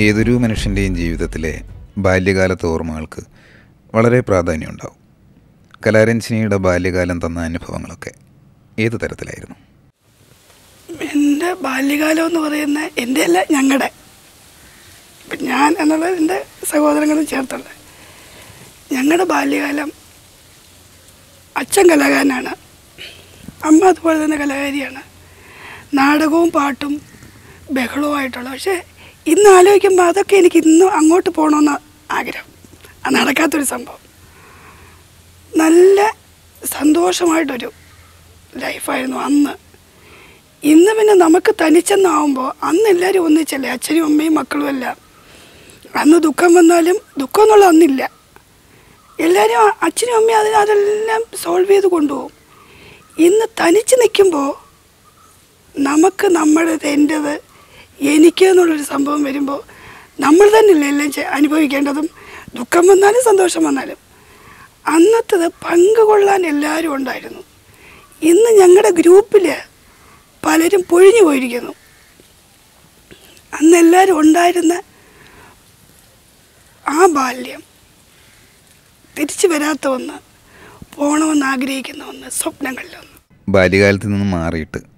ഏതൊരു മനുഷ്യന്റെയും ജീവിതത്തിലെ ബാല്യകാലത്തെ ഓർമ്മകൾക്ക് വളരെ പ്രാധാന്യമുണ്ടാവും. കലാരഞ്ജിനിയുടെ ബാല്യകാലം തന്ന അനുഭവങ്ങളൊക്കെ ഏത് തരത്തിലായിരുന്നു? എന്റെ ബാല്യകാലം എന്ന് പറയുന്ന എന്റെ അല്ല ഞങ്ങളുടെ ഞാൻ എന്നുള്ളത് എന്റെ സഹോദരങ്ങളും ചേർത്തുള്ള. ഞങ്ങളുടെ ബാല്യകാലം അച്ഛൻ കലാകാരനാണ്. അമ്മ അതുപോലെ തന്നെ കലാകാരിയാണ്. നാടകവും പാട്ടും ബഹളവുമായിട്ടുള്ള. പക്ഷേ ഇന്ന് ആലോചിക്കുമ്പോൾ അതൊക്കെ എനിക്ക് ഇന്നും അങ്ങോട്ട് പോകണമെന്ന് ആഗ്രഹം. അത് നടക്കാത്തൊരു സംഭവം. നല്ല സന്തോഷമായിട്ടൊരു ലൈഫായിരുന്നു അന്ന്. ഇന്ന് പിന്നെ നമുക്ക് തനിച്ചെന്നാവുമ്പോൾ അന്ന് എല്ലാവരും ഒന്നിച്ചല്ലേ അച്ഛനും അമ്മയും മക്കളും എല്ലാം. അന്ന് ദുഃഖം വന്നാലും ദുഃഖം എന്നുള്ള അന്നില്ല. എല്ലാവരും അച്ഛനും അമ്മയും അതിന് അതെല്ലാം സോൾവ് ചെയ്ത് കൊണ്ടുപോകും. ഇന്ന് തനിച്ച് നിൽക്കുമ്പോൾ നമുക്ക് നമ്മുടേത് എന്റേത് എനിക്ക് എന്നുള്ളൊരു സംഭവം വരുമ്പോൾ നമ്മൾ തന്നെയല്ലേ എല്ലാം അനുഭവിക്കേണ്ടതും ദുഃഖം വന്നാലും സന്തോഷം വന്നാലും. അന്നത്തത് പങ്കുകൊള്ളാൻ എല്ലാവരും ഉണ്ടായിരുന്നു. ഇന്ന് ഞങ്ങളുടെ ഗ്രൂപ്പിൽ പലരും പൊഴിഞ്ഞു പോയിരിക്കുന്നു. അന്ന് എല്ലാവരും ഉണ്ടായിരുന്ന ആ ബാല്യം തിരിച്ചു വരാത്ത ഒന്ന് പോകണമെന്ന് ആഗ്രഹിക്കുന്ന ഒന്ന് സ്വപ്നങ്ങളിലൊന്ന്. ബാല്യകാലത്ത് നിന്ന് മാറിയിട്ട്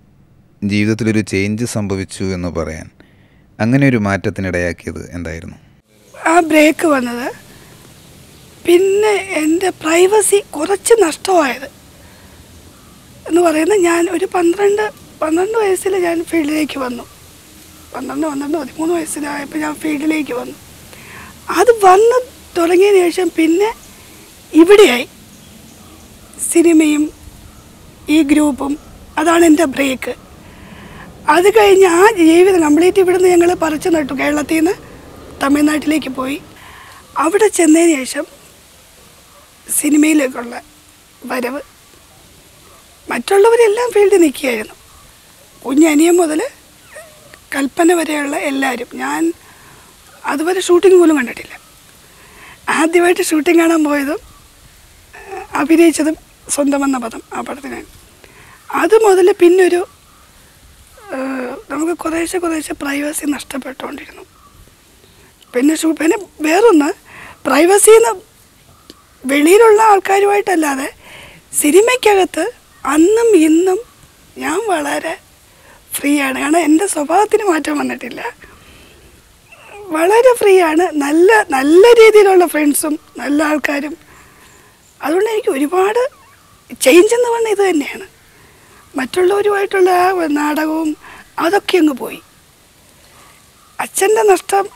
ജീവിതത്തിലൊരു ചേഞ്ച് സംഭവിച്ചു എന്ന് പറയാൻ അങ്ങനെ ഒരു മാറ്റത്തിനിടയാക്കിയത് എന്തായിരുന്നു? ആ ബ്രേക്ക് വന്നത് പിന്നെ എന്റെ പ്രൈവസി കുറച്ച് നഷ്ടമായത്. എന്ന് പറയുന്നത് ഞാൻ ഒരു പന്ത്രണ്ട് പന്ത്രണ്ട് വയസ്സിൽ ഞാൻ ഫീൽഡിലേക്ക് വന്നു. പന്ത്രണ്ട് പന്ത്രണ്ട് പതിമൂന്ന് വയസ്സിലായപ്പോൾ ഞാൻ ഫീൽഡിലേക്ക് വന്നു. അത് വന്ന് തുടങ്ങിയതിന് ശേഷം പിന്നെ ഇവിടെയായി. സിനിമയും ഈ ഗ്രൂപ്പും അതാണ് എന്റെ ബ്രേക്ക് അത് കഴിഞ്ഞ് ആ ജീവിതം കംപ്ലീറ്റ് ഇവിടുന്ന് ഞങ്ങൾ പറിച്ചു നട്ടു. കേരളത്തിൽ നിന്ന് തമിഴ്നാട്ടിലേക്ക് പോയി. അവിടെ ചെന്നതിന് ശേഷം സിനിമയിലേക്കുള്ള വരവ്. മറ്റുള്ളവരെല്ലാം ഫീൽഡിൽ നിൽക്കുകയായിരുന്നു. കുഞ്ഞനിയം മുതൽ കൽപ്പന വരെയുള്ള എല്ലാവരും. ഞാൻ അതുവരെ ഷൂട്ടിംഗ് പോലും കണ്ടിട്ടില്ല. ആദ്യമായിട്ട് ഷൂട്ടിംഗ് കാണാൻ പോയതും അഭിനയിച്ചതും സ്വന്തം എന്ന പദം ആ പടത്തിനാണ്. അത് മുതൽ പിന്നൊരു നമുക്ക് കുറേശ്ശെ കുറേശ്ശെ പ്രൈവസി നഷ്ടപ്പെട്ടുകൊണ്ടിരുന്നു. പിന്നെ പിന്നെ വേറൊന്ന് പ്രൈവസിന്ന് വെളിയിലുള്ള ആൾക്കാരുമായിട്ടല്ലാതെ സിനിമയ്ക്കകത്ത് അന്നും ഇന്നും ഞാൻ വളരെ ഫ്രീ ആണ് കാരണം എന്റെ സ്വഭാവത്തിന് മാറ്റം വന്നിട്ടില്ല. വളരെ ഫ്രീ ആണ് നല്ല നല്ല രീതിയിലുള്ള ഫ്രണ്ട്സും നല്ല ആൾക്കാരും. അതുകൊണ്ട് എനിക്ക് ഒരുപാട് ചേഞ്ച് എന്ന് പറഞ്ഞാൽ ഇത് തന്നെയാണ്. മറ്റുള്ളവരുമായിട്ടുള്ള നാടകവും അതൊക്കെ അങ്ങ് പോയി. അച്ഛന്റെ നഷ്ടം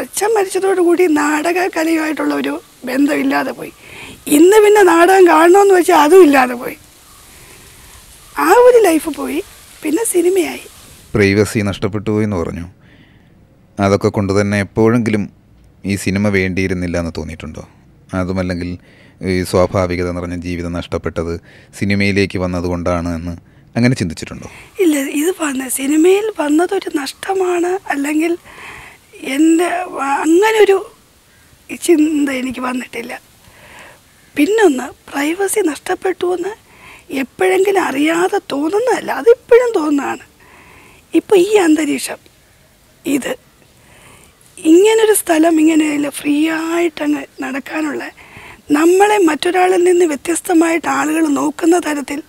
അച്ഛൻ മരിച്ചതോടുകൂടി നാടക കലയുമായിട്ടുള്ള ഒരു ബന്ധമില്ലാതെ പോയി. ഇന്ന് പിന്നെ നാടകം കാണണമെന്ന് വെച്ചാൽ അതും ഇല്ലാതെ പോയി. ആ ഒരു ലൈഫ് പോയി പിന്നെ സിനിമയായി. പ്രൈവസി നഷ്ടപ്പെട്ടു എന്ന് പറഞ്ഞു. അതൊക്കെ കൊണ്ട് തന്നെ എപ്പോഴെങ്കിലും ഈ സിനിമ വേണ്ടിയിരുന്നില്ല എന്ന് തോന്നിയിട്ടുണ്ടോ? അതുമല്ലെങ്കിൽ ഈ സ്വാഭാവികത നിറഞ്ഞ ജീവിതം നഷ്ടപ്പെട്ടത് സിനിമയിലേക്ക് വന്നതുകൊണ്ടാണ് എന്ന് അങ്ങനെ ചിന്തിച്ചിട്ടുണ്ടോ? ഇല്ല ഇത് വന്ന സിനിമയിൽ വന്നതൊരു നഷ്ടമാണ്. അല്ലെങ്കിൽ എന്റെ അങ്ങനെ അങ്ങനൊരു ചിന്ത എനിക്ക് വന്നിട്ടില്ല. പിന്നൊന്ന് പ്രൈവസി നഷ്ടപ്പെട്ടു എന്ന് എപ്പോഴെങ്കിലും അറിയാതെ തോന്നുന്നതല്ല. അതിപ്പോഴും തോന്നുന്നതാണ്. ഇപ്പോൾ ഈ അന്തരീക്ഷം ഇത് ഇങ്ങനൊരു സ്ഥലം ഇങ്ങനെ ഫ്രീ ആയിട്ടങ്ങ് നടക്കാനുള്ള നമ്മളെ മറ്റൊരാളിൽ നിന്ന് വ്യത്യസ്തമായിട്ട് ആളുകൾ നോക്കുന്ന തരത്തിൽ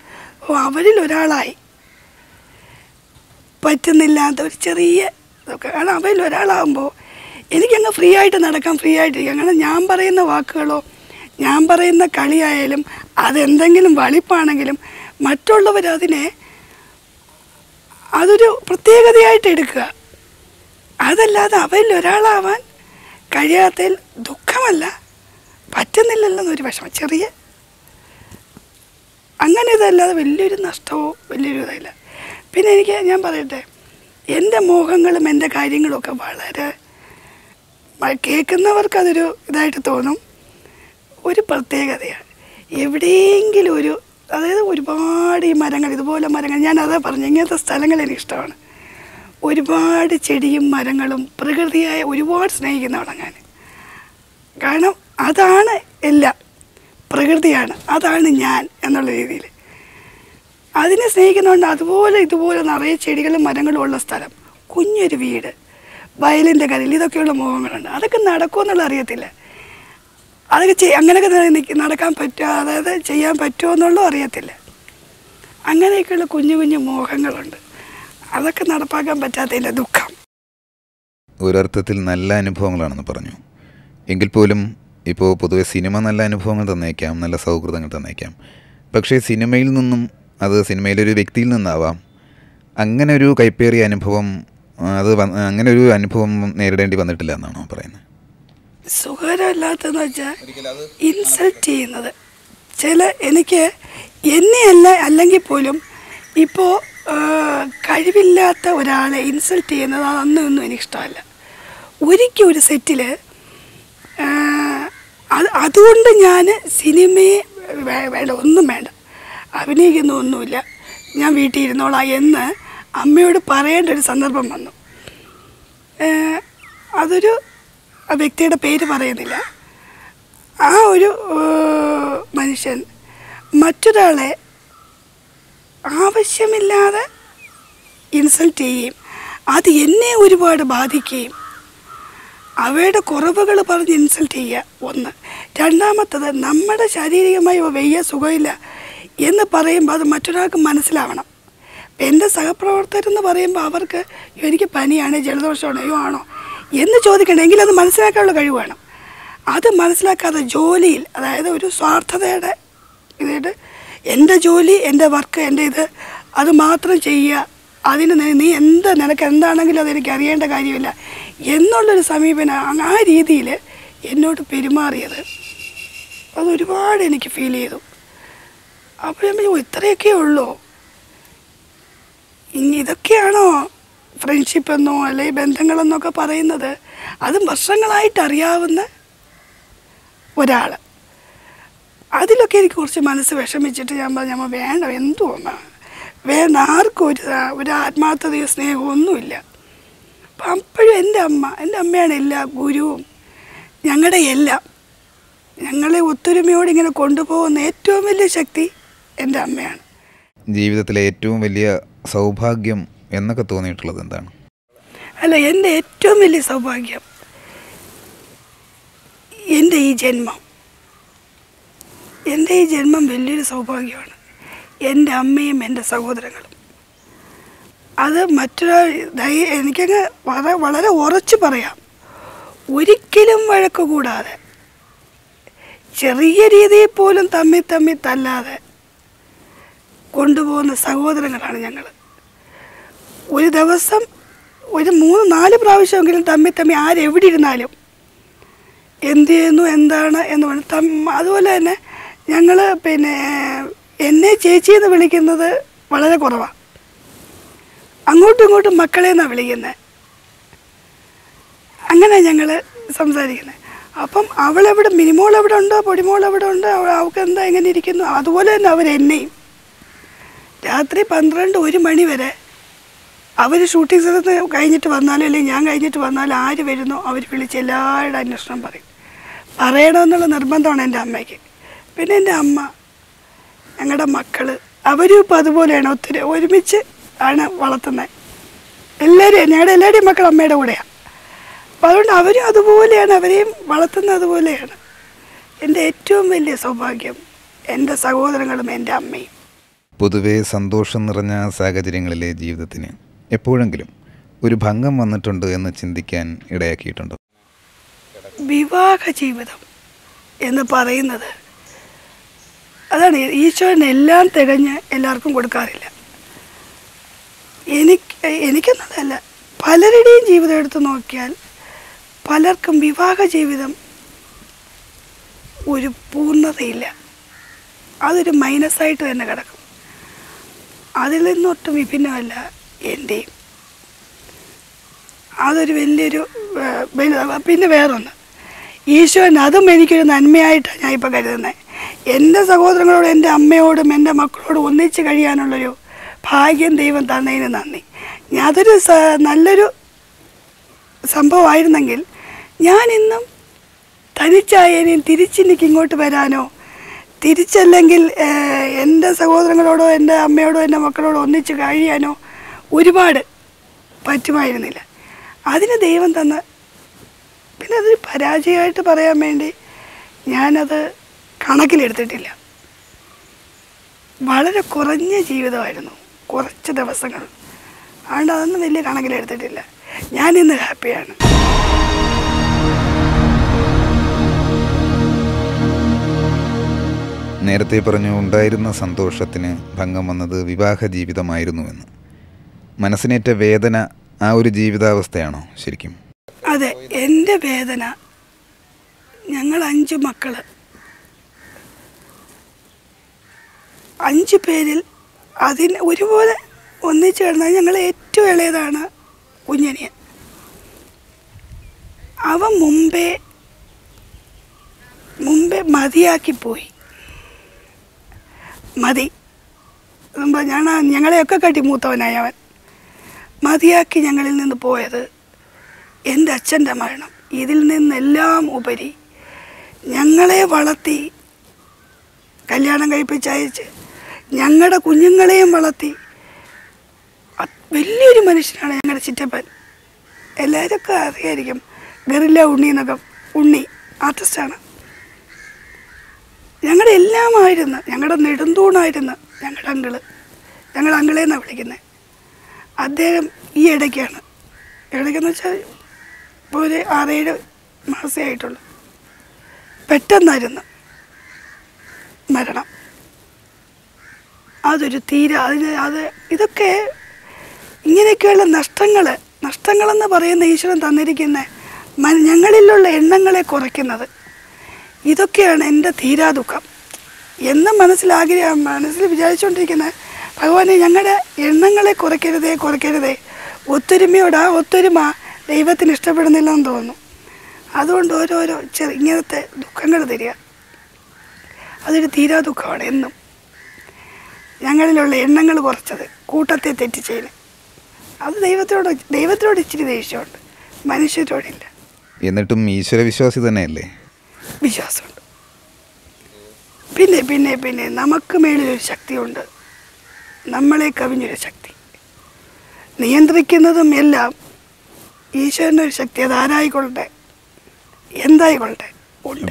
അവരിൽ ഒരാളായി പറ്റുന്നില്ലാത്ത ഒരു ചെറിയ കാരണം അവരിൽ ഒരാളാകുമ്പോൾ എനിക്കങ്ങ് ഫ്രീ ആയിട്ട് നടക്കാം ഫ്രീ ആയിട്ടിരിക്കാം കാരണം ഞാൻ പറയുന്ന വാക്കുകളോ ഞാൻ പറയുന്ന കളിയായാലും അതെന്തെങ്കിലും വളിപ്പാണെങ്കിലും മറ്റുള്ളവർ അതിനെ അതൊരു പ്രത്യേകതയായിട്ട് എടുക്കുക. അതല്ലാതെ അവരിൽ ഒരാളാവാൻ കഴിയാത്തതിൽ ദുഃഖമല്ല. പറ്റുന്നില്ലല്ലോ എന്നൊരു വിഷമം. ചെറിയ അങ്ങനെ ഇതല്ലാതെ വലിയൊരു നഷ്ടമോ വലിയൊരു ഇതല്ല. പിന്നെ എനിക്ക് ഞാൻ പറയട്ടെ എന്റെ മോഹങ്ങളും എന്റെ കാര്യങ്ങളൊക്കെ വളരെ കേൾക്കുന്നവർക്കതൊരു ഇതായിട്ട് തോന്നും. ഒരു പ്രത്യേകതയാണ്. എവിടെയെങ്കിലും ഒരു അതായത് ഒരുപാട് ഈ മരങ്ങൾ ഇതുപോലെ മരങ്ങൾ ഞാൻ അതാ പറഞ്ഞു ഇങ്ങനത്തെ സ്ഥലങ്ങൾ എനിക്കിഷ്ടമാണ്. ഒരുപാട് ചെടിയും മരങ്ങളും പ്രകൃതിയായ ഒരുപാട് സ്നേഹിക്കുന്നവളാണ് ഞാൻ. കാരണം അതാണ് എല്ലാം. പ്രകൃതിയാണ്. അതാണ് ഞാൻ എന്നുള്ള രീതിയിൽ. അതിനെ സ്നേഹിക്കുന്നതുകൊണ്ട് അതുപോലെ ഇതുപോലെ നിറയെ ചെടികളും മരങ്ങളും ഉള്ള സ്ഥലം. കുഞ്ഞൊരു വീട്. വയലിന്റെ കരയിൽ ഇതൊക്കെയുള്ള മുഖങ്ങളുണ്ട് അതൊക്കെ നടക്കുമെന്നുള്ള അറിയത്തില്ല. അതൊക്കെ ചെയ് അങ്ങനെയൊക്കെ നടക്കാൻ പറ്റുമോ? അതായത് ചെയ്യാൻ പറ്റുമോ എന്നുള്ളതും അറിയത്തില്ല. അങ്ങനെയൊക്കെയുള്ള കുഞ്ഞു കുഞ്ഞു മോഹങ്ങളുണ്ട്. അതൊക്കെ നടപ്പാക്കാൻ പറ്റാത്തതിന്റെ ദുഃഖം. ഒരർത്ഥത്തിൽ നല്ല അനുഭവങ്ങളാണെന്ന് പറഞ്ഞു. എങ്കിൽ പോലും ഇപ്പോൾ പൊതുവെ സിനിമ നല്ല അനുഭവങ്ങൾ തന്നേക്കാം നല്ല സൗഹൃദങ്ങൾ തന്നേക്കാം. പക്ഷേ സിനിമയിൽ നിന്നും അത് സിനിമയിലൊരു വ്യക്തിയിൽ നിന്നാവാം അങ്ങനെ ഒരു കൈപ്പേറിയ അനുഭവം അത് അങ്ങനെ ഒരു അനുഭവം നേരിടേണ്ടി വന്നിട്ടില്ല എന്നാണോ പറയുന്നത്? സുഖകരമല്ലാത്തതെന്ന് വെച്ചാൽ ഇൻസൾട്ട് ചെയ്യുന്നത്. ചില എനിക്ക് എന്നെയല്ല അല്ലെങ്കിൽ പോലും ഇപ്പോൾ കഴിവില്ലാത്ത ഒരാളെ ഇൻസൾട്ട് ചെയ്യുന്നത് അതൊന്നും ഒന്നും എനിക്കിഷ്ടമല്ല. ഒരിക്കൽ ഒരു സെറ്റിൽ അത് അതുകൊണ്ട് ഞാൻ സിനിമയെ വേണ്ട ഒന്നും വേണ്ട. അഭിനയിക്കുന്ന ഒന്നുമില്ല ഞാൻ വീട്ടിൽ ഇരുന്നോളാം എന്ന് അമ്മയോട് പറയേണ്ട ഒരു സന്ദർഭം വന്നു. അതൊരു വ്യക്തിയുടെ പേര് പറയുന്നില്ല. ആ ഒരു മനുഷ്യൻ മറ്റൊരാളെ ആവശ്യമില്ലാതെ ഇൻസൾട്ട് ചെയ്യുകയും അത് എന്നെ ഒരുപാട് ബാധിക്കുകയും അവയുടെ കുറവുകൾ പറഞ്ഞ് ഇൻസൾട്ട് ചെയ്യുക. ഒന്ന്. രണ്ടാമത്തത് നമ്മുടെ ശാരീരികമായി വയ്യ സുഖമില്ല എന്ന് പറയുമ്പോൾ അത് മറ്റൊരാൾക്ക് മനസ്സിലാവണം. എന്റെ സഹപ്രവർത്തകരെന്ന് പറയുമ്പോൾ അവർക്ക് എനിക്ക് പനിയാണ് ജലദോഷമാണോ അയ്യോ ആണോ എന്ന് ചോദിക്കണമെങ്കിൽ അത് മനസ്സിലാക്കാനുള്ള കഴിവ് വേണം. അത് മനസ്സിലാക്കാതെ ജോലിയിൽ അതായത് ഒരു സ്വാർത്ഥതയുടെ ഇതായിട്ട് എന്റെ ജോലി എന്റെ വർക്ക് എന്റെ ഇത് അത് മാത്രം ചെയ്യുക അതിന് നീ- എന്ത് നിനക്ക് എന്താണെങ്കിലും അതെനിക്ക് അറിയേണ്ട കാര്യമില്ല. എന്നുള്ളൊരു സമീപനം ആ രീതിയിൽ എന്നോട് പെരുമാറിയത്. അതൊരുപാട് എനിക്ക് ഫീൽ ചെയ്തു. അപ്പോൾ ഞാൻ പറഞ്ഞു, "ഓ, ഇത്രയൊക്കെ ഉള്ളൂ. ഇനി ഇതൊക്കെയാണോ ഫ്രണ്ട്ഷിപ്പ് എന്നോ ബന്ധങ്ങളെന്നൊക്കെ പറയുന്നത്? അതും വർഷങ്ങളായിട്ട് അറിയാവുന്ന ഒരാൾ അതിലൊക്കെ എനിക്ക് കുറച്ച് മനസ്സ് വിഷമിച്ചിട്ട് ഞാൻ പറഞ്ഞു "അമ്മ വേണ്ട എന്തോ അമ്മ? വേണ്ട ആർക്കും ഒരു ഒരു ആത്മാർത്ഥതയോ സ്നേഹമോ ഒന്നുമില്ല. അപ്പം അപ്പോഴും എന്റെ അമ്മ എന്റെ അമ്മയാണ് എല്ലാ ഗുരുവും ഞങ്ങളുടെ എല്ലാം. ഞങ്ങളെ ഒത്തൊരുമയോടെ ഇങ്ങനെ കൊണ്ടുപോകുന്ന ഏറ്റവും വലിയ ശക്തി എന്റെ അമ്മയാണ്. ജീവിതത്തിലെ ഏറ്റവും വലിയ സൗഭാഗ്യം എന്നൊക്കെ തോന്നിയിട്ടുള്ളത് എന്താണ്? അല്ല എന്റെ ഏറ്റവും വലിയ സൗഭാഗ്യം എന്റെ ഈ ജന്മം. എന്റെ ഈ ജന്മം വലിയൊരു സൗഭാഗ്യമാണ്. എന്റെ അമ്മയും എന്റെ സഹോദരങ്ങളും. അത് മറ്റൊരാൾ എനിക്കങ്ങ് വളരെ വളരെ ഉറച്ചു പറയാം. ഒരിക്കലും വഴക്ക് കൂടാതെ ചെറിയ രീതിയിൽ പോലും തമ്മി തമ്മി തല്ലാതെ കൊണ്ടുപോകുന്ന സഹോദരങ്ങളാണ് ഞങ്ങൾ ഒരു ദിവസം ഒരു മൂന്ന് നാല് പ്രാവശ്യമെങ്കിലും തമ്മി തമ്മി ആരെവിടെ ഇരുന്നാലും എന്ത് ചെയ്യുന്നു എന്താണ് എന്ന് പറഞ്ഞു അതുപോലെ തന്നെ ഞങ്ങൾ പിന്നെ എന്നെ ചേച്ചി എന്ന് വിളിക്കുന്നത് വളരെ കുറവാണ് അങ്ങോട്ടും ഇങ്ങോട്ടും മക്കളെ എന്നാണ് വിളിക്കുന്നത് അങ്ങനെ ഞങ്ങൾ സംസാരിക്കുന്നത് അപ്പം അവളെവിടെ മിനിമോൾ എവിടെ ഉണ്ടോ പൊടിമോൾ എവിടെ ഉണ്ടോ അവ- അവൾക്ക് എന്താ എങ്ങനെ ഇരിക്കുന്നു അതുപോലെ തന്നെ അവർ എന്നെയും. രാത്രി പന്ത്രണ്ട് ഒരു മണി വരെ അവർ ഷൂട്ടിംഗ് സ്ഥലത്ത് കഴിഞ്ഞിട്ട് വന്നാലും അല്ലെങ്കിൽ ഞാൻ കഴിഞ്ഞിട്ട് വന്നാലും ആര് വരുന്നോ അവർ വിളിച്ച് എല്ലാവരുടെ അന്വേഷണം പറയും. പറയണമെന്നുള്ള നിർബന്ധമാണ് എന്റെ അമ്മയ്ക്ക്. പിന്നെ എന്റെ അമ്മ ഞങ്ങളുടെ മക്കൾ അവരും ഇപ്പോൾ അതുപോലെയാണ് ഒത്തിരി ഒരുമിച്ച് ആണ് വളർത്തുന്നത് എല്ലാവരെയും ഞങ്ങളുടെ എല്ലാവരുടെയും മക്കൾ അമ്മയുടെ കൂടെയാണ് അപ്പോൾ അതുകൊണ്ട് അവരും അതുപോലെയാണ് അവരെയും വളർത്തുന്നത് അതുപോലെയാണ്. എന്റെ ഏറ്റവും വലിയ സൗഭാഗ്യം എന്റെ സഹോദരങ്ങളും എന്റെ അമ്മയും. പൊതുവെ സന്തോഷം നിറഞ്ഞ സാഹചര്യങ്ങളിലെ ജീവിതത്തിന് എപ്പോഴെങ്കിലും ഒരു ഭംഗം വന്നിട്ടുണ്ട് എന്ന് ചിന്തിക്കാൻ ഇടയാക്കിയിട്ടുണ്ടോ. വിവാഹ ജീവിതം എന്ന് പറയുന്നത് അതാണ് ഈശോൻ എല്ലാം തികഞ്ഞ് എല്ലാവർക്കും കൊടുക്കാറില്ല. എനിക്ക് എനിക്കെന്നതല്ല പലരുടെയും ജീവിതം എടുത്തു നോക്കിയാൽ പലർക്കും വിവാഹ ജീവിതം ഒരു പൂർണതയില്ല. അതൊരു മൈനസായിട്ട് തന്നെ കിടക്കും. അതിൽ നിന്നൊട്ടും വിഭിന്നമല്ല എന്റെയും അതൊരു വലിയൊരു പിന്നെ വേറൊന്ന്. ഈശോൻ അതും എനിക്കൊരു നന്മയായിട്ടാണ് ഞാൻ ഇപ്പോൾ കരുതുന്നത് എന്റെ സഹോദരങ്ങളോട് എന്റെ അമ്മയോടും എന്റെ മക്കളോടും ഒന്നിച്ച് കഴിയാനുള്ളൊരു ഭാഗ്യം ദൈവം തന്നതിന് നന്ദി. ഞാൻ അതൊരു നല്ലൊരു സംഭവമായിരുന്നെങ്കിൽ ഞാനിന്നും തനിച്ചായനെയും തിരിച്ചെനിക്ക് ഇങ്ങോട്ട് വരാനോ തിരിച്ചല്ലെങ്കിൽ എന്റെ സഹോദരങ്ങളോടോ എന്റെ അമ്മയോടോ എന്റെ മക്കളോടോ ഒന്നിച്ച് കഴിയാനോ ഒരുപാട് പറ്റുമായിരുന്നില്ല. അതിന് ദൈവം തന്ന പിന്നെ അതൊരു പരാജയമായിട്ട് പറയാൻ വേണ്ടി ഞാനത് കണക്കിലെടുത്തിട്ടില്ല. വളരെ കുറഞ്ഞ ജീവിതമായിരുന്നു. കുറച്ച് ദിവസങ്ങൾ. അതുകൊണ്ട് അതൊന്നും വലിയ കണക്കിലെടുത്തിട്ടില്ല. ഞാനിന്ന് ഹാപ്പിയാണ്. നേരത്തെ പറഞ്ഞു ഉണ്ടായിരുന്ന സന്തോഷത്തിന് ഭംഗം വന്നത് വിവാഹ ജീവിതമായിരുന്നുവെന്ന് മനസ്സിനേറ്റ വേദന ആ ഒരു ജീവിതാവസ്ഥയാണോ ശരിക്കും? അതെ എന്റെ വേദന ഞങ്ങൾ അഞ്ച് മക്കൾ. അഞ്ച് പേരിൽ അതിന് ഒരുപോലെ ഒന്നിച്ചു കിടന്നാൽ ഞങ്ങൾ ഏറ്റവും ഇളയതാണ് കുഞ്ഞനിയൻ. അവൻ മുമ്പേ മുമ്പേ മതിയാക്കിപ്പോയി. മതി. ഞാൻ ഞങ്ങളെയൊക്കെ കട്ടി മൂത്തവനായി അവൻ. മതിയാക്കി ഞങ്ങളിൽ നിന്ന് പോയത് എന്റെ അച്ഛന്റെ മരണം. ഇതിൽ നിന്നെല്ലാം ഉപരി ഞങ്ങളെ വളർത്തി കല്യാണം കഴിപ്പിച്ചയച്ച് ഞങ്ങളുടെ കുഞ്ഞുങ്ങളെയും വളർത്തി. വലിയൊരു മനുഷ്യനാണ് ഞങ്ങളുടെ ചിറ്റപ്പൻ. എല്ലാവരൊക്കെ അറിയായിരിക്കും. ഗറില്ല ഉണ്ണി എന്നൊക്കെ ഉണ്ണി ആർട്ടിസ്റ്റാണ് ഞങ്ങളുടെ എല്ലാമായിരുന്നു ഞങ്ങളുടെ നെടുന്തൂണായിരുന്നു ഞങ്ങളുടെ അങ്കിൾ. ഞങ്ങളുടെ അങ്കിളെന്നാണ് വിളിക്കുന്നത് അദ്ദേഹം ഈ ഇടയ്ക്കാണ്. ഇടയ്ക്കെന്ന് വെച്ചാൽ ഇപ്പോൾ ഒരു ആറേഴ് മാസമേ ആയിട്ടുള്ളൂ. പെട്ടെന്നായിരുന്നു മരണം. അതൊരു തീര അതിന് അത് ഇതൊക്കെ ഇങ്ങനെയൊക്കെയുള്ള നഷ്ടങ്ങൾ നഷ്ടങ്ങളെന്ന് പറയുന്ന ഈശ്വരൻ തന്നിരിക്കുന്ന ഞങ്ങളിലുള്ള എണ്ണങ്ങളെ കുറയ്ക്കുന്നത്. ഇതൊക്കെയാണ് എന്റെ തീരാ ദുഃഖം. എന്നും മനസ്സിലാഗ്രഹ മനസ്സിൽ വിചാരിച്ചുകൊണ്ടിരിക്കുന്ന ഭഗവാനെ ഞങ്ങളുടെ എണ്ണങ്ങളെ കുറയ്ക്കരുതേ കുറയ്ക്കരുതേ. ഒത്തൊരുമയോട് ആ ഒത്തൊരുമ ദൈവത്തിന് ഇഷ്ടപ്പെടുന്നില്ലെന്ന് തോന്നുന്നു. അതുകൊണ്ട് ഓരോരോ ചെറിയ ഇങ്ങനത്തെ ദുഃഖങ്ങൾ തരിക. അതൊരു തീരാ ദുഃഖമാണ് എന്നും. ഞങ്ങളിലുള്ള എണ്ണങ്ങൾ കുറച്ചത് കൂട്ടത്തെ തെറ്റിച്ചതിന്. അത് ദൈവത്തോട് ദൈവത്തോട് ഇച്ചിരി ദേഷ്യമുണ്ട്. മനുഷ്യരോടില്ല. എന്നിട്ടും ഈശ്വര വിശ്വാസി തന്നെയല്ലേ? വിശ്വാസമുണ്ട്. പിന്നെ പിന്നെ പിന്നെ നമുക്ക് മേളിലൊരു ശക്തിയുണ്ട്. നമ്മളെ കവിഞ്ഞൊരു ശക്തി. നിയന്ത്രിക്കുന്നതും എല്ലാം ഈശ്വരന്റെ ഒരു ശക്തി. അത് ആരായിക്കൊള്ളട്ടെ? എന്തായിക്കൊള്ളട്ടെ?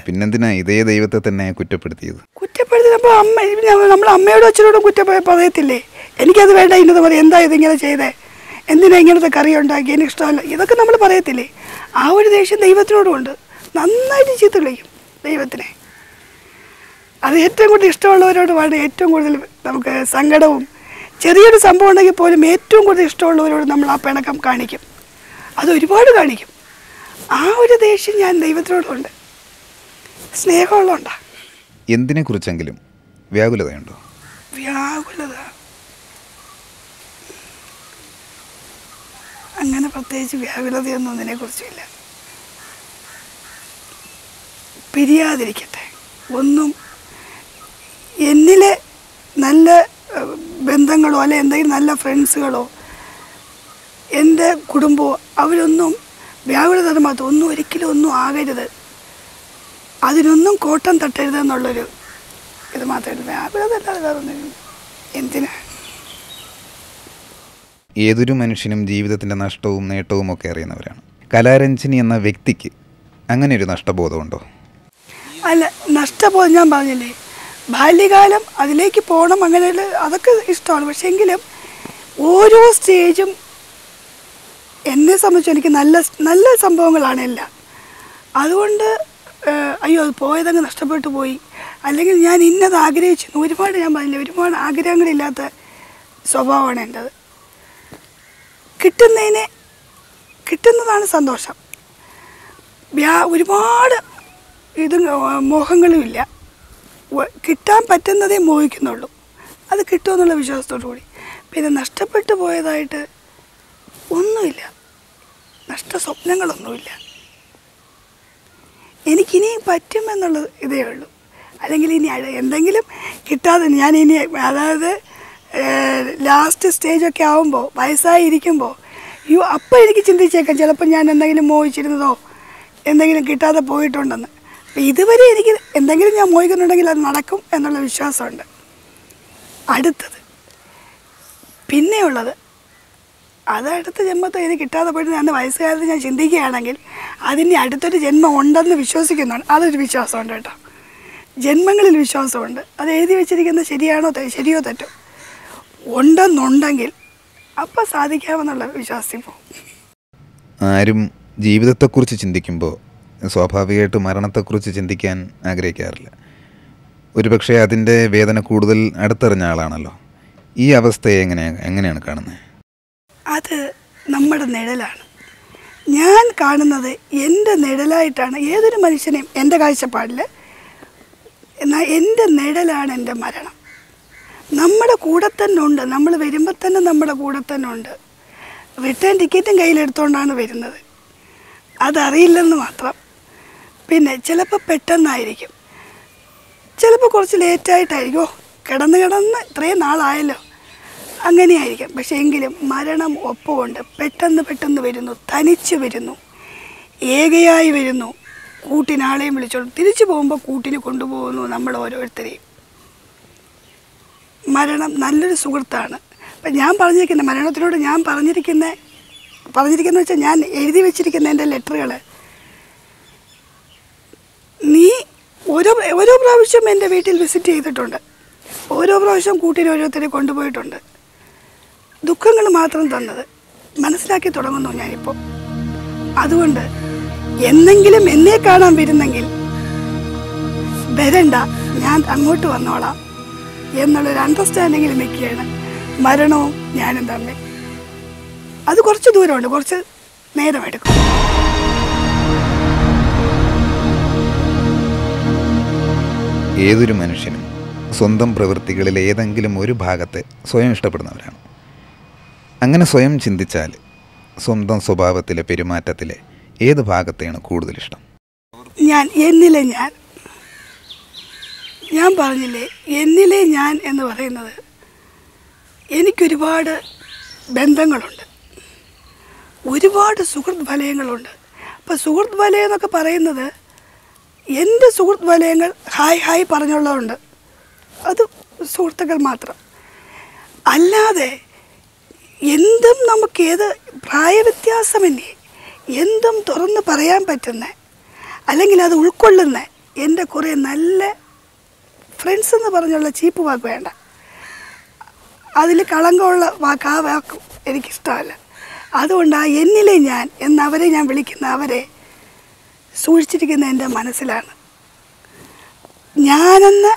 പിന്നെന്തിനാ ഇതേ ദൈവത്തെ തന്നെ കുറ്റപ്പെടുത്തിയത്? കുറ്റപ്പെടുത്തിയപ്പോൾ അമ്മ നമ്മളെ നമ്മൾ അമ്മയോടും അച്ഛനോടും കുറ്റ പറയത്തില്ലേ? എനിക്കത് വേണ്ട ഇന്നത് പറയും എന്താ ഇതിങ്ങനെ ചെയ്തേ? എന്തിനാ ഇങ്ങനത്തെ കറി ഉണ്ടാക്കി? എനിക്ക് ഇഷ്ടമല്ല ഇതൊക്കെ നമ്മൾ പറയത്തില്ലേ? ആ ഒരു ദേഷ്യം ദൈവത്തിനോടും ഉണ്ട്. നന്നായിട്ട് ചീത്ത വിളിക്കും ദൈവത്തിനെ. അത് ഏറ്റവും കൂടുതൽ ഇഷ്ടമുള്ളവരോട് ഇഷ്ടമുള്ളവരോടുമാണ് ഏറ്റവും കൂടുതൽ നമുക്ക് സങ്കടവും ചെറിയൊരു സംഭവം ഉണ്ടെങ്കിൽ പോലും ഏറ്റവും കൂടുതൽ ഇഷ്ടമുള്ളവരോട് നമ്മൾ ആ പിണക്കം കാണിക്കും. അത് ഒരുപാട് കാണിക്കും. ആ ഒരു ദേഷ്യം ഞാൻ ദൈവത്തിനോടുണ്ട് സ്നേഹമുള്ളതുകൊണ്ടാണ് എന്തിനെക്കുറിച്ചെങ്കിലും വ്യാകുലതയുണ്ടോ? വ്യാകുലത? അങ്ങനെ പ്രത്യേകിച്ച് വ്യാകുലതയൊന്നും അതിനെക്കുറിച്ചില്ല പിരിയാതിരിക്കട്ടെ. ഒന്നും എന്നിലെ നല്ല ബന്ധങ്ങളോ അല്ലെ എന്തെങ്കിലും നല്ല ഫ്രണ്ട്സുകളോ എന്റെ കുടുംബമോ അവരൊന്നും വ്യാകുലത മാത്രം ഒന്നും ഒരിക്കലും ഒന്നും ആകരുത്. അതിനൊന്നും കോട്ടം തട്ടരുത് എന്നുള്ളൊരു ഇത് മാത്രമേ വേറെ ഒന്നും എന്തിനാ? ഏതൊരു മനുഷ്യനും ജീവിതത്തിന്റെ നഷ്ടവും നേട്ടവും ഒക്കെ അറിയുന്നവരാണ്. കലാരഞ്ജിനി എന്ന വ്യക്തിക്ക് അങ്ങനെ ഒരു നഷ്ടബോധമുണ്ടോ? അല്ല നഷ്ടബോധം ഞാൻ പറഞ്ഞില്ലേ? ബാല്യകാലം അതിലേക്ക് പോകണം അങ്ങനെ അതൊക്കെ ഇഷ്ടമാണ്. പക്ഷേ എങ്കിലും ഓരോ സ്റ്റേജും എന്നെ സംബന്ധിച്ച് എനിക്ക് നല്ല നല്ല സംഭവങ്ങളാണ് എല്ലാം. അതുകൊണ്ട് അയ്യോ അത് പോയതങ്ങ് നഷ്ടപ്പെട്ടു പോയി. അല്ലെങ്കിൽ ഞാൻ ഇന്നത് ആഗ്രഹിച്ചു. ഒരുപാട് ഞാൻ പറഞ്ഞില്ല ഒരുപാട് ആഗ്രഹങ്ങളില്ലാത്ത സ്വഭാവമാണ് എന്റെത്. കിട്ടുന്നതിനെ കിട്ടുന്നതാണ് സന്തോഷം. വ്യാ ഒരുപാട് ഇത് മോഹങ്ങളുമില്ല കിട്ടാൻ പറ്റുന്നതേ മോഹിക്കുന്നുള്ളൂ. അത് കിട്ടുമെന്നുള്ള വിശ്വാസത്തോടു കൂടി. പിന്നെ നഷ്ടപ്പെട്ടു പോയതായിട്ട് ഒന്നുമില്ല. നഷ്ട സ്വപ്നങ്ങളൊന്നുമില്ല. എനിക്കിനി പറ്റുമെന്നുള്ളത് ഇതേ ഉള്ളൂ. അല്ലെങ്കിൽ ഇനി എന്തെങ്കിലും കിട്ടാതെ ഞാൻ ഇനി അതായത് ലാസ്റ്റ് സ്റ്റേജൊക്കെ ആവുമ്പോൾ വയസ്സായി ഇരിക്കുമ്പോൾ അയ്യോ അപ്പം എനിക്ക് ചിന്തിച്ചേക്കാം ചിലപ്പോൾ ഞാൻ എന്തെങ്കിലും മോഹിച്ചിരുന്നതോ എന്തെങ്കിലും കിട്ടാതെ പോയിട്ടുണ്ടെന്ന്. അപ്പം ഇതുവരെ എനിക്ക് എന്തെങ്കിലും ഞാൻ മോഹിക്കുന്നുണ്ടെങ്കിൽ അത് നടക്കും എന്നുള്ള വിശ്വാസമുണ്ട്. അടുത്തത് പിന്നെയുള്ളത് അത് അടുത്ത ജന്മത്തെ ഇത് കിട്ടാതെ പോയിട്ട് ഞാൻ വയസ്സുകാലത്ത് ഞാൻ ചിന്തിക്കുകയാണെങ്കിൽ അതിന് അടുത്തൊരു ജന്മം ഉണ്ടെന്ന് വിശ്വസിക്കുന്നുണ്ട്. അതൊരു വിശ്വാസമുണ്ട് കേട്ടോ. ജന്മങ്ങളിൽ വിശ്വാസമുണ്ട്. അത് എഴുതി വെച്ചിരിക്കുന്നത് ശരിയാണോ ശരിയോ തെറ്റോ? ഉണ്ടെന്നുണ്ടെങ്കിൽ അപ്പം സാധിക്കാമെന്നുള്ള വിശ്വാസത്തിൽ പോകും. ആരും ജീവിതത്തെക്കുറിച്ച് ചിന്തിക്കുമ്പോൾ സ്വാഭാവികമായിട്ട് മരണത്തെക്കുറിച്ച് ചിന്തിക്കാൻ ആഗ്രഹിക്കാറില്ല. ഒരുപക്ഷെ അതിന്റെ വേദന കൂടുതൽ അടുത്തറിഞ്ഞ ആളാണല്ലോ. ഈ അവസ്ഥയെ എങ്ങനെയാണ് എങ്ങനെയാണ് കാണുന്നത് അത് നമ്മുടെ നിഴലാണ്. ഞാൻ കാണുന്നത് എന്റെ നിഴലായിട്ടാണ്. ഏതൊരു മനുഷ്യനെയും എന്റെ കാഴ്ചപ്പാടിൽ എന്നാൽ എന്റെ നിഴലാണ് എന്റെ മരണം. നമ്മുടെ കൂടെ തന്നെ ഉണ്ട്. നമ്മൾ വരുമ്പോൾ തന്നെ നമ്മുടെ കൂടെ തന്നെ ഉണ്ട്. റിട്ടേൺ ടിക്കറ്റും കയ്യിലെടുത്തുകൊണ്ടാണ് വരുന്നത്. അതറിയില്ലെന്ന് മാത്രം. പിന്നെ ചിലപ്പോൾ പെട്ടെന്നായിരിക്കും. ചിലപ്പോൾ കുറച്ച് ലേറ്റായിട്ടായിരിക്കും. ഓ കിടന്ന് കിടന്ന് ഇത്രയും നാളായല്ലോ. അങ്ങനെയായിരിക്കും. പക്ഷേ എങ്കിലും മരണം ഒപ്പമുണ്ട്. പെട്ടെന്ന് പെട്ടെന്ന് വരുന്നു. തനിച്ച് വരുന്നു. ഏകയായി വരുന്നു. കൂട്ടിനാളെയും വിളിച്ചോളും. തിരിച്ചു പോകുമ്പോൾ കൂട്ടിന് കൊണ്ടുപോകുന്നു നമ്മൾ ഓരോരുത്തരെയും. മരണം നല്ലൊരു സുഹൃത്താണ്. അപ്പം ഞാൻ പറഞ്ഞിരിക്കുന്ന മരണത്തിനോട് ഞാൻ പറഞ്ഞിരിക്കുന്ന പറഞ്ഞിരിക്കുന്ന വെച്ചാൽ ഞാൻ എഴുതി വെച്ചിരിക്കുന്ന എന്റെ ലെറ്ററുകൾ. നീ ഓരോ ഓരോ പ്രാവശ്യം എന്റെ വീട്ടിൽ വിസിറ്റ് ചെയ്തിട്ടുണ്ട്. ഓരോ പ്രാവശ്യം കൂട്ടിന് ഓരോരുത്തരെ കൊണ്ടുപോയിട്ടുണ്ട്. ദുഃഖങ്ങൾ മാത്രം തന്നത്. മനസ്സിലാക്കി തുടങ്ങുന്നു ഞാനിപ്പോൾ. അതുകൊണ്ട് എന്നെങ്കിലും എന്നെ കാണാൻ വരുന്നെങ്കിൽ വരണ്ട ഞാൻ അങ്ങോട്ട് വന്നോളാം എന്നുള്ളൊരു അണ്ടർസ്റ്റാൻഡിങ്ങിൽ നിൽക്കുകയാണ് മരണവും ഞാനും തമ്മിൽ. അത് കുറച്ച് ദൂരമുണ്ട് കുറച്ച് നേരമെടുക്കും. ഏതൊരു മനുഷ്യനും സ്വന്തം പ്രവൃത്തികളിൽ ഏതെങ്കിലും ഒരു ഭാഗത്തെ സ്വയം ഇഷ്ടപ്പെടുന്നവരാണ്. അങ്ങനെ സ്വയം ചിന്തിച്ചാൽ സ്വന്തം സ്വഭാവത്തിലെ പെരുമാറ്റത്തിലെ ഏത് ഭാഗത്തെയാണ് കൂടുതൽ ഇഷ്ടം? ഞാൻ എന്നിലെ ഞാൻ. ഞാൻ പറഞ്ഞില്ലേ എന്നിലെ ഞാൻ എന്ന് പറയുന്നത് എനിക്കൊരുപാട് ബന്ധങ്ങളുണ്ട്. ഒരുപാട് സുഹൃത്ത് വലയങ്ങളുണ്ട്. അപ്പോൾ സുഹൃത്ത് വലയം എന്നൊക്കെ പറയുന്നത് എന്റെ സുഹൃത്ത് വലയങ്ങൾ ഹായ് ഹായ് പറഞ്ഞുള്ളതുണ്ട്. അത് സുഹൃത്തുക്കൾ മാത്രം. അല്ലാതെ എന്തും നമുക്കേത് ഏത് പ്രായവ്യത്യാസമെന്നേ എന്തും തുറന്ന് പറയാൻ പറ്റുന്ന? അല്ലെങ്കിൽ അത് ഉൾക്കൊള്ളുന്ന? എന്റെ കുറേ നല്ല ഫ്രണ്ട്സ് എന്ന് പറഞ്ഞുള്ള ചീപ്പ് വാക്ക് വേണ്ട. അതിൽ കളങ്കമുള്ള വാക്ക് ആ വാക്ക് എനിക്കിഷ്ടമല്ല. അതുകൊണ്ട് ആ എന്നിലെ ഞാൻ എന്നവരെ ഞാൻ വിളിക്കുന്ന അവരെ സൂക്ഷിച്ചിരിക്കുന്ന എന്റെ മനസ്സിലാണ്. ഞാനെന്ന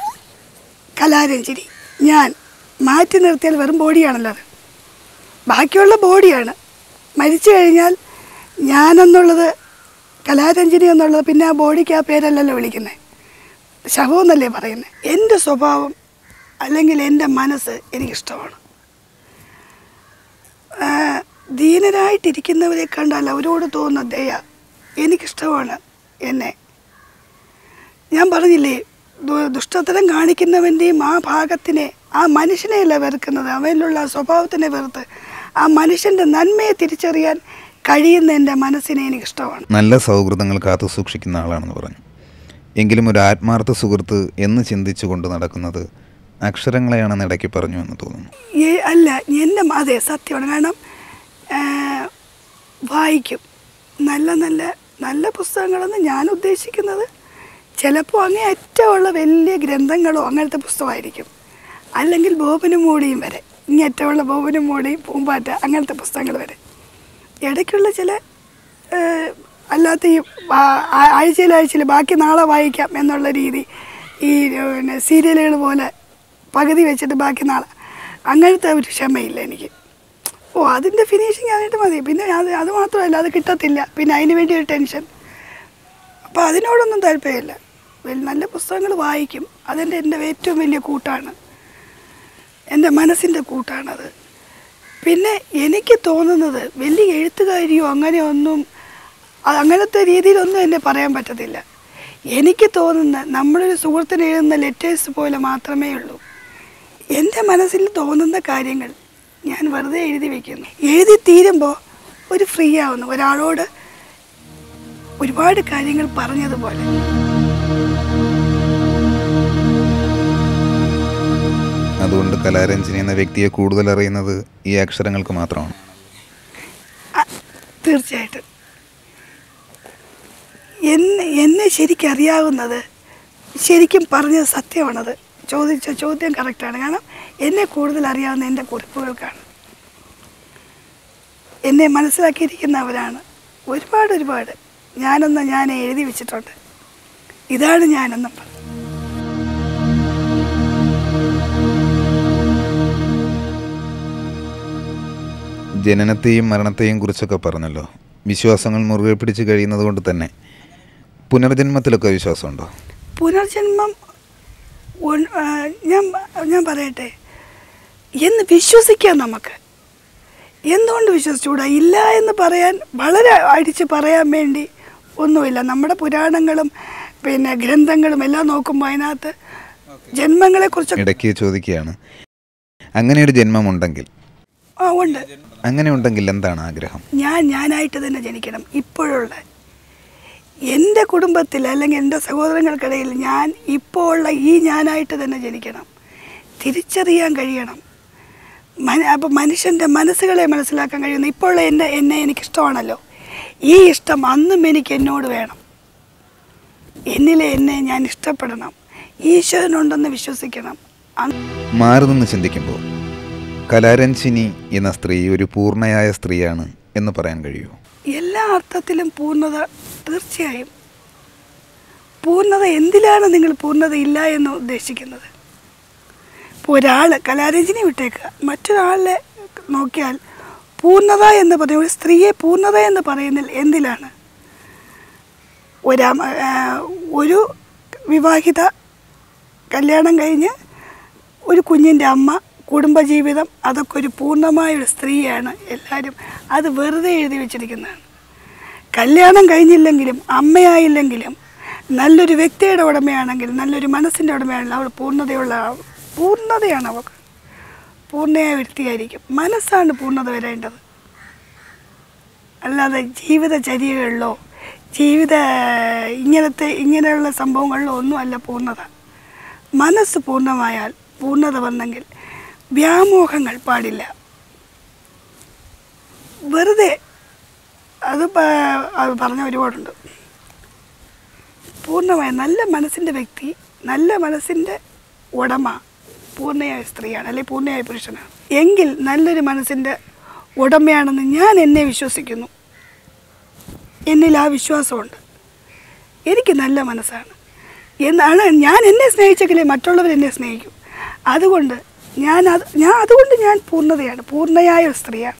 കലാരഞ്ജിനി ഞാൻ മാറ്റി നിർത്തിയാൽ വെറും ബോഡിയാണല്ലോ അത്. ബാക്കിയുള്ള ബോഡിയാണ്. മരിച്ചു കഴിഞ്ഞാൽ ഞാനെന്നുള്ളത് കലാരഞ്ജിനി എന്നുള്ളത് പിന്നെ ആ ബോഡിക്ക് ആ പേരല്ലല്ലോ വിളിക്കുന്നത് ശവം എന്നല്ലേ പറയുന്നത് എന്റെ സ്വഭാവം അല്ലെങ്കിൽ എന്റെ മനസ്സ് എനിക്കിഷ്ടമാണ്. ദീനരായിട്ടിരിക്കുന്നവരെ കണ്ടാൽ അവരോട് തോന്നുന്ന ദയ എനിക്കിഷ്ടമാണ് എന്നെ. ഞാൻ പറഞ്ഞില്ലേ ദുഷ്ടത്തരം കാണിക്കുന്നവന്റെയും ആ ഭാഗത്തിനെ ആ മനുഷ്യനെയല്ല വെറുക്കുന്നത്. അവനിലുള്ള സ്വഭാവത്തിനെ വെറുത്ത് ആ മനുഷ്യന്റെ നന്മയെ തിരിച്ചറിയാൻ കഴിയുന്ന എന്റെ മനസ്സിനെ എനിക്കിഷ്ടമാണ്. നല്ല സൗഹൃദങ്ങൾ കാത്തു സൂക്ഷിക്കുന്ന ആളാണെന്ന് പറഞ്ഞു. എങ്കിലും ഒരു ആത്മാർത്ഥ സുഹൃത്ത് എന്ന് ചിന്തിച്ചു കൊണ്ട് നടക്കുന്നത് അക്ഷരങ്ങളെയാണെന്ന് ഇടയ്ക്ക് പറഞ്ഞു എന്ന് തോന്നുന്നു. അല്ല എന്റെ അതെ സത്യമാണ്. കാരണം വായിക്കും. നല്ല നല്ല നല്ല പുസ്തകങ്ങളെന്ന് ഞാൻ ഉദ്ദേശിക്കുന്നത്. ചിലപ്പോൾ അങ്ങേ അറ്റമുള്ള വലിയ ഗ്രന്ഥങ്ങളോ അങ്ങനത്തെ പുസ്തകമായിരിക്കും. അല്ലെങ്കിൽ ബോബനും മൂടിയും വരെ. ഇങ്ങേ അറ്റമുള്ള ബോബനും മോടിയും പൂമ്പാറ്റ അങ്ങനത്തെ പുസ്തകങ്ങൾ വരെ. ഇടയ്ക്കുള്ള ചില അല്ലാത്ത ഈ ആഴ്ചയിൽ ആഴ്ചയിൽ ബാക്കി നാളെ വായിക്കാം എന്നുള്ള രീതി ഈ പിന്നെ സീരിയലുകൾ പോലെ പകുതി വെച്ചിട്ട് ബാക്കി നാളെ. അങ്ങനത്തെ ഒരു ക്ഷമയില്ല എനിക്ക്. ഓ അതിന്റെ ഫിനിഷിങ് ആയിട്ട് മതി. പിന്നെ അത് അത് മാത്രമല്ല അത് കിട്ടത്തില്ല. പിന്നെ അതിന് വേണ്ടി ഒരു ടെൻഷൻ. അപ്പോൾ അതിനോടൊന്നും താല്പര്യമില്ല. നല്ല പുസ്തകങ്ങൾ വായിക്കും. അതെന്റെ എന്റെ ഏറ്റവും വലിയ കൂട്ടാണ്. എന്റെ മനസ്സിന്റെ കൂട്ടാണത്. പിന്നെ എനിക്ക് തോന്നുന്നത് വലിയ എഴുത്തുകാരിയോ അങ്ങനെ ഒന്നും അങ്ങനത്തെ രീതിയിലൊന്നും എന്നെ പറയാൻ പറ്റത്തില്ല. എനിക്ക് തോന്നുന്ന നമ്മളൊരു സുഹൃത്തിന് എഴുതുന്ന ലെറ്റേഴ്സ് പോലെ മാത്രമേ ഉള്ളൂ. എന്റെ മനസ്സിൽ തോന്നുന്ന കാര്യങ്ങൾ ഞാൻ വെറുതെ എഴുതി വയ്ക്കുന്നു എഴുതി തീരുമ്പോൾ ഒരു ഫ്രീ ആവുന്നു. ഒരാളോട് ഒരുപാട് കാര്യങ്ങൾ പറഞ്ഞതുപോലെ. അതുകൊണ്ട് കലാരഞ്ജനി എന്ന വ്യക്തിയെ കൂടുതൽ അറിയുന്നത് ഈ അക്ഷരങ്ങൾക്ക് മാത്രമാണ്. തീർച്ചയായിട്ടും. എന്നെ എന്നെ ശരിക്കും അറിയാവുന്നത് ശരിക്കും പറഞ്ഞത് സത്യമാണത്. ചോദിച്ച ചോദ്യം കറക്റ്റാണ് കാരണം എന്നെ കൂടുതൽ അറിയാവുന്ന എന്റെ കുറിപ്പുകൾക്കാണ്. എന്നെ മനസ്സിലാക്കിയിരിക്കുന്നവരാണ്. ഒരുപാട് ഒരുപാട് ഞാനൊന്ന് ഞാൻ എഴുതി വെച്ചിട്ടുണ്ട്. ഇതാണ് ഞാനെന്നും പറഞ്ഞു ജനനത്തെയും മരണത്തെയും കുറിച്ചൊക്കെ പറഞ്ഞല്ലോ. വിശ്വാസങ്ങൾ മുറുകെ പിടിച്ച് കഴിയുന്നത് കൊണ്ട് തന്നെ. പുനർജന്മത്തിലൊക്കെ വിശ്വാസമുണ്ടോ? പുനർജന്മം ഞാൻ ഞാൻ പറയട്ടെ. എന്ന് വിശ്വസിക്കാം നമുക്ക്. എന്തുകൊണ്ട് വിശ്വസിച്ചുകൂടാ? ഇല്ല എന്ന് പറയാൻ വളരെ അടിച്ച് പറയാൻ വേണ്ടി ഒന്നുമില്ല. നമ്മുടെ പുരാണങ്ങളും പിന്നെ ഗ്രന്ഥങ്ങളും എല്ലാം നോക്കുമ്പോൾ അതിനകത്ത് ജന്മങ്ങളെക്കുറിച്ച് ഇടയ്ക്ക് ചോദിക്കുകയാണ്. അങ്ങനെ ഒരു ജന്മമുണ്ടെങ്കിൽ ആ ഉണ്ട്. അങ്ങനെ ഉണ്ടെങ്കിൽ എന്താണ് ആഗ്രഹം? ഞാൻ ഞാനായിട്ട് തന്നെ ജനിക്കണം. ഇപ്പോഴുള്ള എന്റെ കുടുംബത്തിൽ അല്ലെങ്കിൽ എന്റെ സഹോദരങ്ങൾക്കിടയിൽ ഞാൻ ഇപ്പോൾ ഉള്ള ഈ ഞാനായിട്ട് തന്നെ ജനിക്കണം. തിരിച്ചറിയാൻ കഴിയണം. മന അപ്പോൾ മനുഷ്യന്റെ മനസ്സുകളെ മനസ്സിലാക്കാൻ കഴിയുന്ന ഇപ്പോഴുള്ള എന്റെ എന്നെ എനിക്കിഷ്ടമാണല്ലോ. ഈ ഇഷ്ടം അന്നും എനിക്ക് എന്നോട് വേണം. എന്നിലെ എന്നെ ഞാൻ ഇഷ്ടപ്പെടണം. ഈശ്വരനുണ്ടെന്ന് വിശ്വസിക്കണം. മാറുന്നു മാറി നിന്ന് ചിന്തിക്കുമ്പോൾ കലാരഞ്ജിനി എന്ന സ്ത്രീ ഒരു പൂർണയായ സ്ത്രീയാണ് എന്ന് പറയാൻ കഴിയുമോ എല്ലാ അർത്ഥത്തിലും പൂർണത തീർച്ചയായും. പൂർണത എന്തിലാണ് നിങ്ങൾ പൂർണത ഇല്ല എന്ന് ഉദ്ദേശിക്കുന്നത്? ഇപ്പോൾ ഒരാൾ കലാരഞ്ജിനി വിട്ടേക്കുക മറ്റൊരാളെ നോക്കിയാൽ പൂർണത എന്ന് പറയും ഒരു സ്ത്രീയെ പൂർണത എന്ന് പറയുന്നതിൽ എന്തിലാണ്? ഒരാ ഒരു വിവാഹിത കല്യാണം കഴിഞ്ഞ് ഒരു കുഞ്ഞിന്റെ അമ്മ കുടുംബജീവിതം അതൊക്കെ ഒരു പൂർണമായ ഒരു സ്ത്രീയാണ് എല്ലാവരും അത് വെറുതെ എഴുതി വെച്ചിരിക്കുന്നതാണ്. കല്യാണം കഴിഞ്ഞില്ലെങ്കിലും അമ്മയായില്ലെങ്കിലും നല്ലൊരു വ്യക്തിയുടെ ഉടമയാണെങ്കിൽ നല്ലൊരു മനസ്സിന്റെ ഉടമയാണെങ്കിൽ അവൾ പൂർണതയുള്ള പൂർണതയാണ് അവൾക്ക്. പൂർണയായ വ്യക്തിയായിരിക്കും. മനസ്സാണ് പൂർണത വരേണ്ടത്. അല്ലാതെ ജീവിതചര്യകളിലോ ജീവിത ഇങ്ങനത്തെ ഇങ്ങനെയുള്ള സംഭവങ്ങളിലോ ഒന്നുമല്ല പൂർണത. മനസ്സ് പൂർണമായാൽ പൂർണത വന്നെങ്കിൽ വ്യാമോഹങ്ങൾ പാടില്ല. വെറുതെ അത് പറഞ്ഞ ഒരുപാടുണ്ട്. പൂർണമായ നല്ല മനസ്സിന്റെ വ്യക്തി നല്ല മനസ്സിന്റെ ഉടമ പൂർണയായ സ്ത്രീയാണ് അല്ലെങ്കിൽ പൂർണയായ പുരുഷനാണ്. എങ്കിൽ നല്ലൊരു മനസ്സിന്റെ ഉടമയാണെന്ന് ഞാൻ എന്നെ വിശ്വസിക്കുന്നു. എന്നിൽ ആ വിശ്വാസമുണ്ട്. എനിക്ക് നല്ല മനസ്സാണ്. എന്നാണ് ഞാൻ എന്നെ സ്നേഹിച്ചെങ്കിലേ മറ്റുള്ളവർ എന്നെ സ്നേഹിക്കും. അതുകൊണ്ട് ഞാൻ അത് ഞാൻ അതുകൊണ്ട് ഞാൻ പൂർണതയാണ് പൂർണയായ ഒരു സ്ത്രീയാണ്.